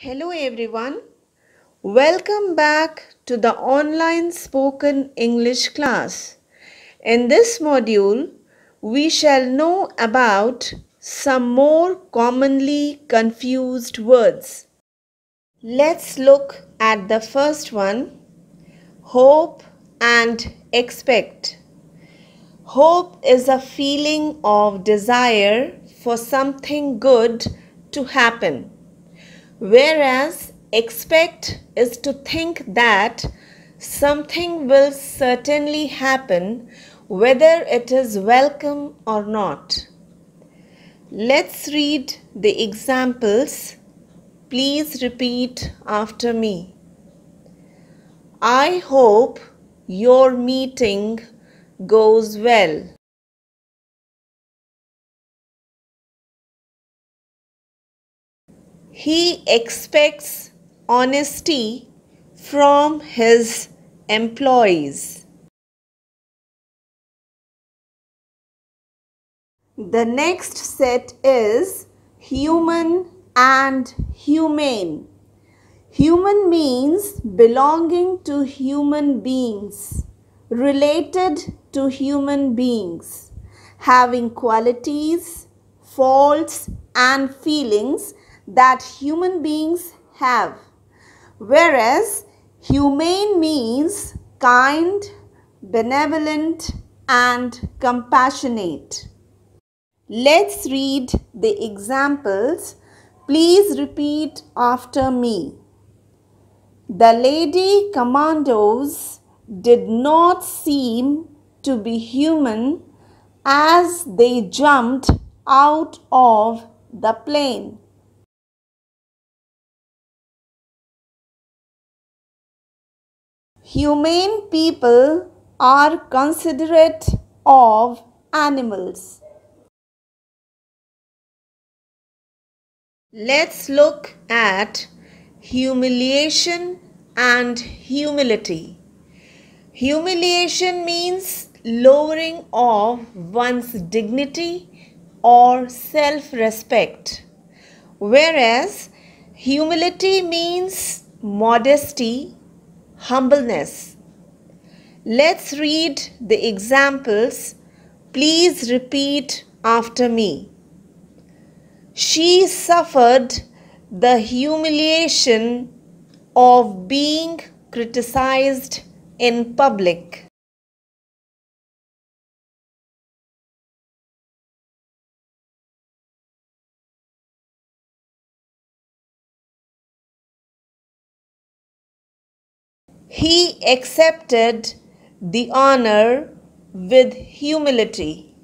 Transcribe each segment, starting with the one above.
Hello everyone. Welcome back to the online spoken English class. In this module, we shall know about some more commonly confused words. Let's look at the first one hope and expect. Hope is a feeling of desire for something good to happen, whereas expect is to think that something will certainly happen whether it is welcome or not. Let's read the examples. Please repeat after me. I hope your meeting goes well. He expects honesty from his employees. The next set is human and humane. Human means belonging to human beings, related to human beings, having qualities, faults, and feelings that human beings have. Whereas humane means kind, benevolent, and compassionate. Let's read the examples. Please repeat after me. The lady commandos did not seem to be human as they jumped out of the plane. Humane people are considerate of animals. Let's look at humiliation and humility. Humiliation means lowering of one's dignity or self respect, whereas humility means modesty, humbleness. Let's read the examples. Please repeat after me. She suffered the humiliation of being criticized in public. He accepted the honor with humility.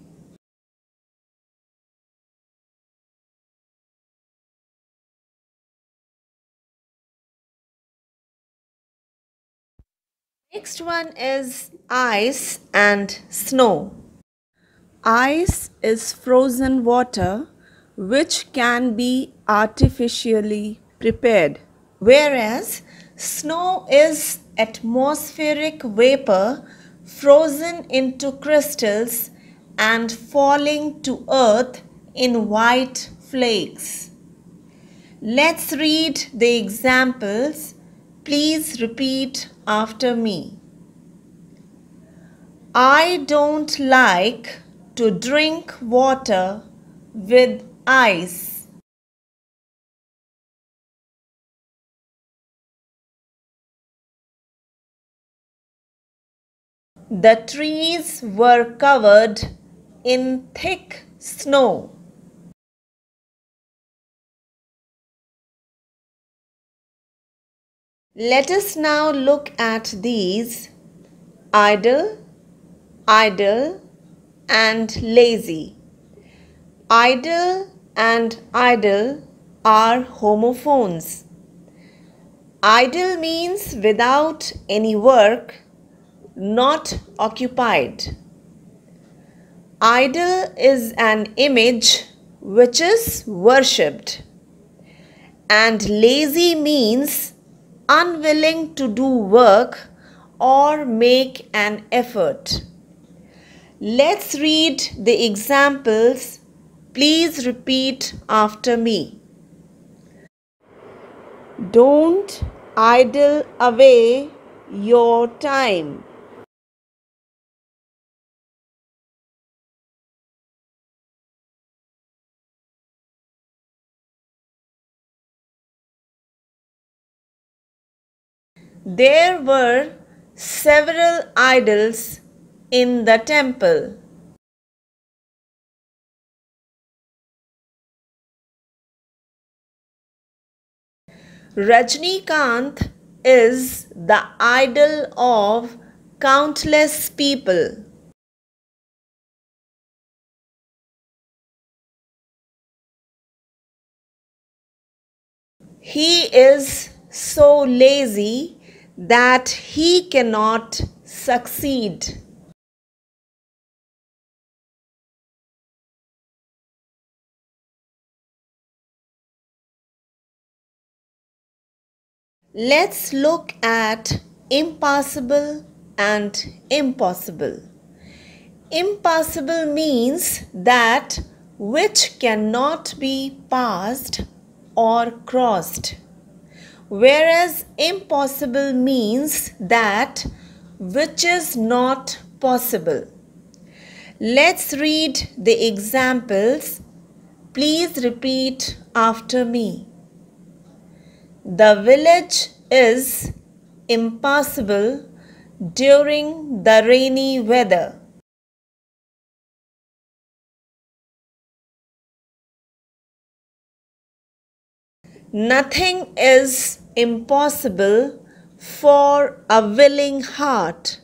Next one is ice and snow. Ice is frozen water which can be artificially prepared, whereas snow is atmospheric vapor frozen into crystals and falling to earth in white flakes. Let's read the examples. Please repeat after me. I don't like to drink water with ice. The trees were covered in thick snow. Let us now look at these idle, idol, and lazy. Idle and idol are homophones. Idle means without any work, not occupied. Idol is an image which is worshipped. And lazy means unwilling to do work or make an effort. Let's read the examples. Please repeat after me. Don't idle away your time. There were several idols in the temple. Rajnikant is the idol of countless people. He is so lazy that he cannot succeed. Let's look at impassable and impossible. Impassable means that which cannot be passed or crossed, whereas impossible means that which is not possible. Let's read the examples. Please repeat after me. The village is impassable during the rainy weather. Nothing is impossible for a willing heart.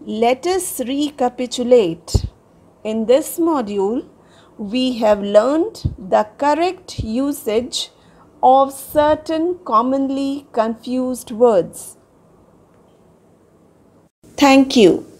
Let us recapitulate. In this module, we have learned the correct usage of certain commonly confused words. Thank you.